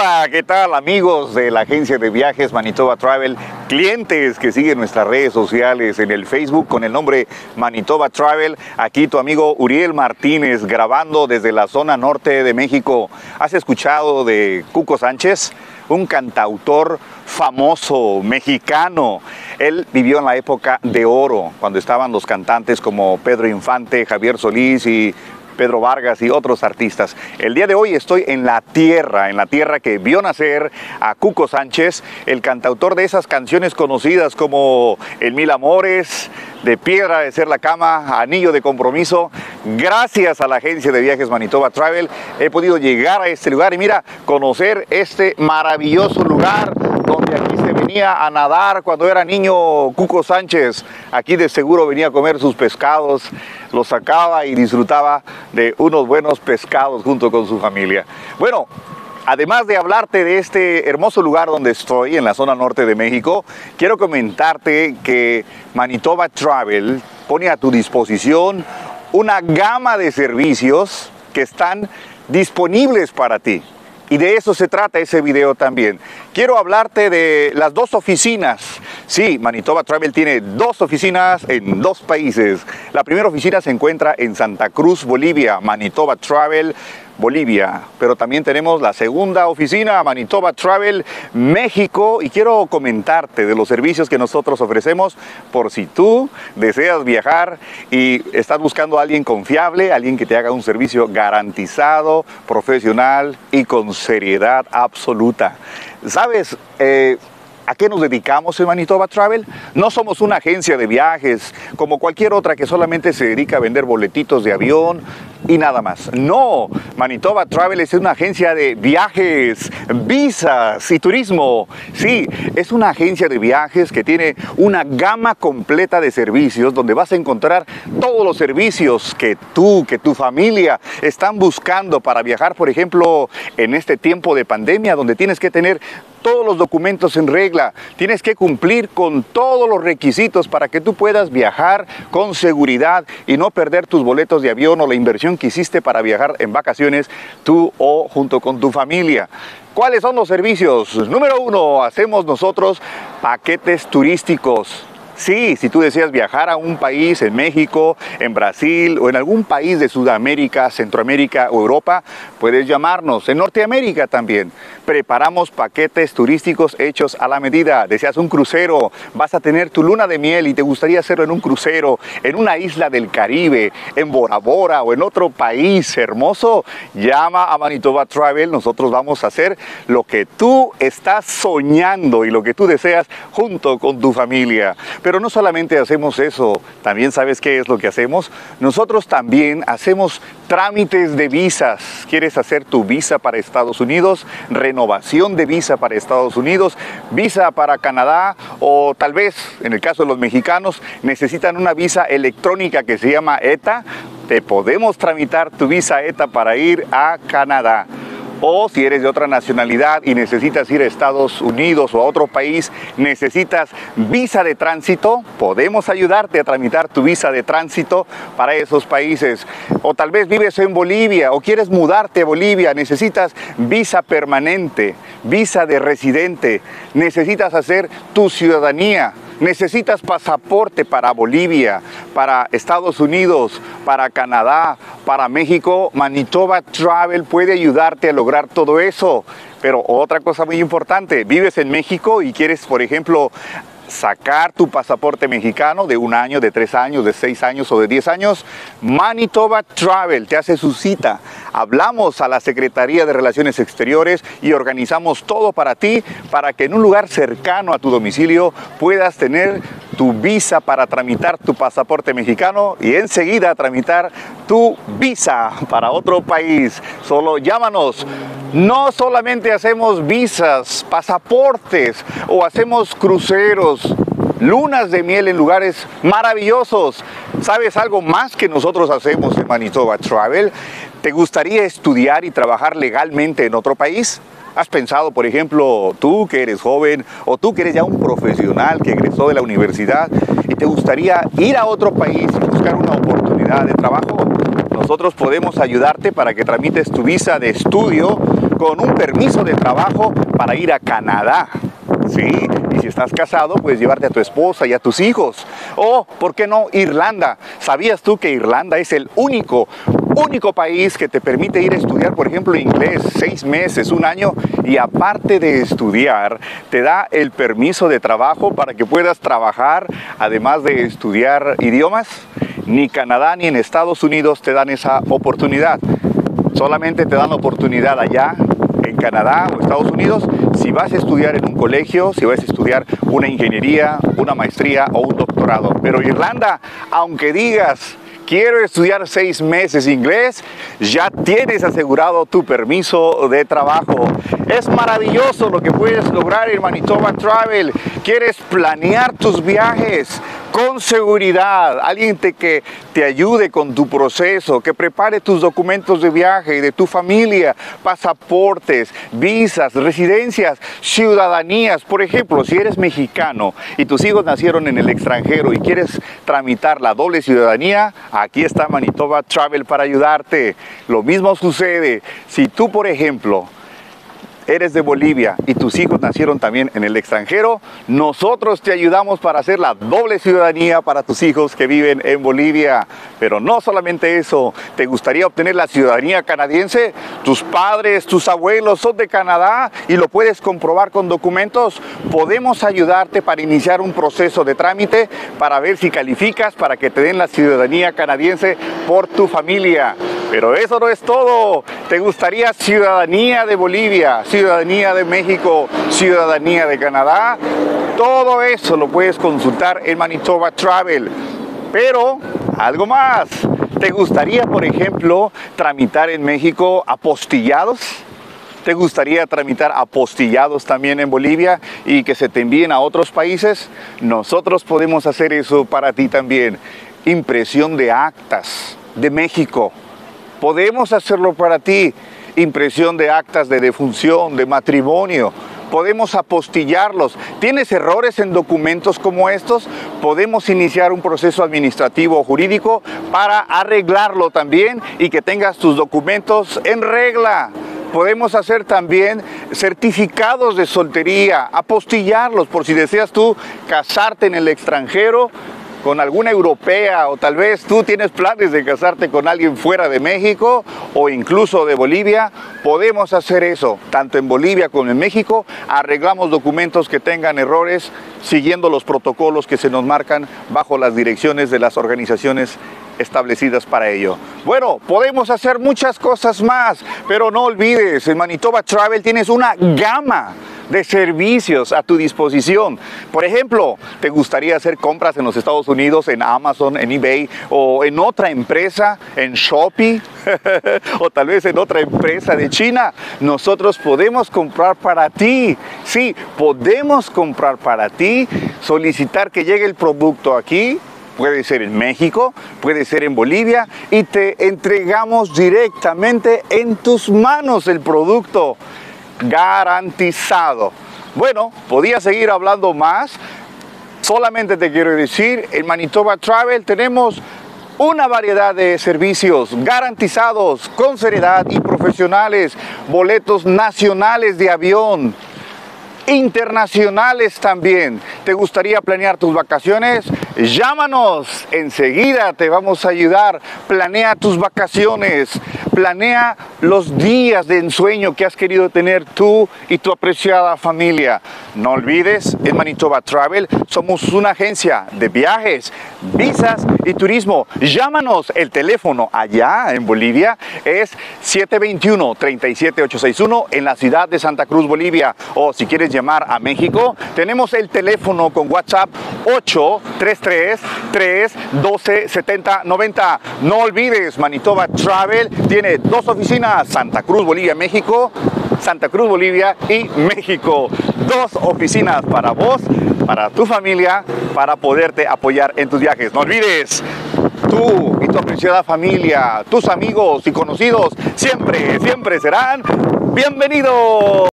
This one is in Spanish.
Hola, ¿qué tal amigos de la agencia de viajes Manitoba Travel? Clientes que siguen nuestras redes sociales en el Facebook con el nombre Manitoba Travel. Aquí tu amigo Uriel Martínez grabando desde la zona norte de México. ¿Has escuchado de Cuco Sánchez? Un cantautor famoso, mexicano. Él vivió en la época de oro, cuando estaban los cantantes como Pedro Infante, Javier Solís y Pedro Vargas y otros artistas. El día de hoy estoy en la tierra, en la tierra que vio nacer a Cuco Sánchez, el cantautor de esas canciones conocidas como El Mil Amores, de Piedra de Ser la Cama, Anillo de Compromiso. Gracias a la agencia de viajes Manitoba Travel he podido llegar a este lugar y mira, conocer este maravilloso lugar venía a nadar cuando era niño Cuco Sánchez. Aquí de seguro venía a comer sus pescados, los sacaba y disfrutaba de unos buenos pescados junto con su familia. Bueno, Además de hablarte de este hermoso lugar donde estoy, en la zona norte de México, quiero comentarte que Manitoba Travel pone a tu disposición una gama de servicios que están disponibles para ti. Y de eso se trata ese video también. Quiero hablarte de las dos oficinas. Sí, Manitoba Travel tiene dos oficinas en dos países. La primera oficina se encuentra en Santa Cruz, Bolivia. Manitoba Travel Bolivia. Pero también tenemos la segunda oficina, Manitoba Travel México. Y quiero comentarte de los servicios que nosotros ofrecemos por si tú deseas viajar y estás buscando a alguien confiable, alguien que te haga un servicio garantizado, profesional y con seriedad absoluta. ¿Sabes? Eh, ¿A qué nos dedicamos en Manitoba Travel? No somos una agencia de viajes como cualquier otra que solamente se dedica a vender boletitos de avión y nada más. No, Manitoba Travel es una agencia de viajes, visas y turismo. Sí, es una agencia de viajes que tiene una gama completa de servicios donde vas a encontrar todos los servicios que tú, que tu familia están buscando para viajar, por ejemplo, en este tiempo de pandemia donde tienes que tener todos los documentos en regla, tienes que cumplir con todos los requisitos para que tú puedas viajar con seguridad y no perder tus boletos de avión o la inversión que hiciste para viajar en vacaciones tú o junto con tu familia. ¿Cuáles son los servicios? Número uno, hacemos nosotros paquetes turísticos. Sí, si tú deseas viajar a un país en México, en Brasil o en algún país de Sudamérica, Centroamérica o Europa, puedes llamarnos. En Norteamérica también. Preparamos paquetes turísticos hechos a la medida. Deseas un crucero, vas a tener tu luna de miel y te gustaría hacerlo en un crucero, en una isla del Caribe, en Bora Bora o en otro país hermoso, llama a Manitoba Travel. Nosotros vamos a hacer lo que tú estás soñando y lo que tú deseas junto con tu familia. Pero no solamente hacemos eso, también sabes qué es lo que hacemos. Nosotros también hacemos trámites de visas. ¿Quieres hacer tu visa para Estados Unidos? Renovación de visa para Estados Unidos, visa para Canadá o tal vez, en el caso de los mexicanos, necesitan una visa electrónica que se llama ETA. Te podemos tramitar tu visa ETA para ir a Canadá o si eres de otra nacionalidad y necesitas ir a Estados Unidos o a otro país, necesitas visa de tránsito, podemos ayudarte a tramitar tu visa de tránsito para esos países. O tal vez vives en Bolivia o quieres mudarte a Bolivia, necesitas visa permanente, visa de residente, necesitas hacer tu ciudadanía necesitas pasaporte para Bolivia, para Estados Unidos, para Canadá, para México, Manitoba Travel puede ayudarte a lograr todo eso. Pero otra cosa muy importante, vives en México y quieres, por ejemplo, sacar tu pasaporte mexicano de un año, de tres años, de seis años o de diez años, Manitoba Travel te hace su cita. Hablamos a la Secretaría de Relaciones Exteriores y organizamos todo para ti, para que en un lugar cercano a tu domicilio puedas tener tu visa para tramitar tu pasaporte mexicano y enseguida tramitar tu visa para otro país. Solo llámanos. No solamente hacemos visas, pasaportes o hacemos cruceros, lunas de miel en lugares maravillosos. ¿Sabes algo más que nosotros hacemos en Manitoba Travel? ¿Te gustaría estudiar y trabajar legalmente en otro país? ¿Has pensado, por ejemplo, tú que eres joven o tú que eres ya un profesional que egresó de la universidad y te gustaría ir a otro país y buscar una oportunidad de trabajo? Nosotros podemos ayudarte para que tramites tu visa de estudio con un permiso de trabajo para ir a Canadá. Sí, y si estás casado, puedes llevarte a tu esposa y a tus hijos. O, ¿por qué no, Irlanda? ¿Sabías tú que Irlanda es el único, único país que te permite ir a estudiar, por ejemplo, inglés, seis meses, un año, y aparte de estudiar, te da el permiso de trabajo para que puedas trabajar, además de estudiar idiomas? Ni Canadá ni en Estados Unidos te dan esa oportunidad. Solamente te dan oportunidad allá en Canadá o Estados Unidos si vas a estudiar en un colegio, si vas a estudiar una ingeniería, una maestría o un doctorado. Pero Irlanda, aunque digas quiero estudiar seis meses inglés, ya tienes asegurado tu permiso de trabajo. Es maravilloso lo que puedes lograr en Manitoba Travel. ¿Quieres planear tus viajes? Con seguridad, alguien que te ayude con tu proceso, que prepare tus documentos de viaje y de tu familia, pasaportes, visas, residencias, ciudadanías. Por ejemplo, si eres mexicano y tus hijos nacieron en el extranjero y quieres tramitar la doble ciudadanía, aquí está Manitoba Travel para ayudarte. Lo mismo sucede si tú, por ejemplo, eres de Bolivia y tus hijos nacieron también en el extranjero, nosotros te ayudamos para hacer la doble ciudadanía para tus hijos que viven en Bolivia. Pero no solamente eso, ¿te gustaría obtener la ciudadanía canadiense? Tus padres, tus abuelos son de Canadá y lo puedes comprobar con documentos. Podemos ayudarte para iniciar un proceso de trámite para ver si calificas para que te den la ciudadanía canadiense por tu familia. Pero eso no es todo. ¿Te gustaría ciudadanía de Bolivia, ciudadanía de México, ciudadanía de Canadá? Todo eso lo puedes consultar en Manitoba Travel. Pero, algo más. ¿Te gustaría, por ejemplo, tramitar en México apostillados? ¿Te gustaría tramitar apostillados también en Bolivia y que se te envíen a otros países? Nosotros podemos hacer eso para ti también. Impresión de actas de México Podemos hacerlo para ti. Impresión de actas de defunción, de matrimonio. Podemos apostillarlos. ¿Tienes errores en documentos como estos? Podemos iniciar un proceso administrativo o jurídico para arreglarlo también y que tengas tus documentos en regla podemos hacer también certificados de soltería, apostillarlos por si deseas tú casarte en el extranjero, con alguna europea o tal vez tú tienes planes de casarte con alguien fuera de México o incluso de Bolivia, podemos hacer eso, tanto en Bolivia como en México, arreglamos documentos que tengan errores siguiendo los protocolos que se nos marcan bajo las direcciones de las organizaciones establecidas para ello. Bueno, podemos hacer muchas cosas más, pero no olvides, en Manitoba Travel tienes una gama de servicios a tu disposición. Por ejemplo, ¿te gustaría hacer compras en los Estados Unidos, en Amazon, en eBay o en otra empresa, en Shopee o tal vez en otra empresa de China? Nosotros podemos comprar para ti. Sí, podemos comprar para ti, solicitar que llegue el producto aquí puede ser en México, puede ser en Bolivia y te entregamos directamente en tus manos el producto garantizado. Bueno, podía seguir hablando más. Solamente te quiero decir, en Manitoba Travel tenemos una variedad de servicios garantizados con seriedad y profesionales, boletos nacionales de avión, internacionales también. ¿Te gustaría planear tus vacaciones? Llámanos, enseguida te vamos a ayudar. Planea tus vacaciones, planea los días de ensueño que has querido tener tú y tu apreciada familia. No olvides, en Manitoba Travel somos una agencia de viajes, visas y turismo. Llámanos, el teléfono allá en Bolivia es 721-37861 en la ciudad de Santa Cruz, Bolivia. O si quieres llamar a México, tenemos el teléfono con WhatsApp 833 312 7090. No olvides, Manitoba Travel tiene dos oficinas, Santa Cruz, Bolivia, México, Santa Cruz, Bolivia y México. Dos oficinas para vos, para tu familia, para poderte apoyar en tus viajes. No olvides, tú y tu apreciada familia, tus amigos y conocidos, siempre, siempre serán bienvenidos.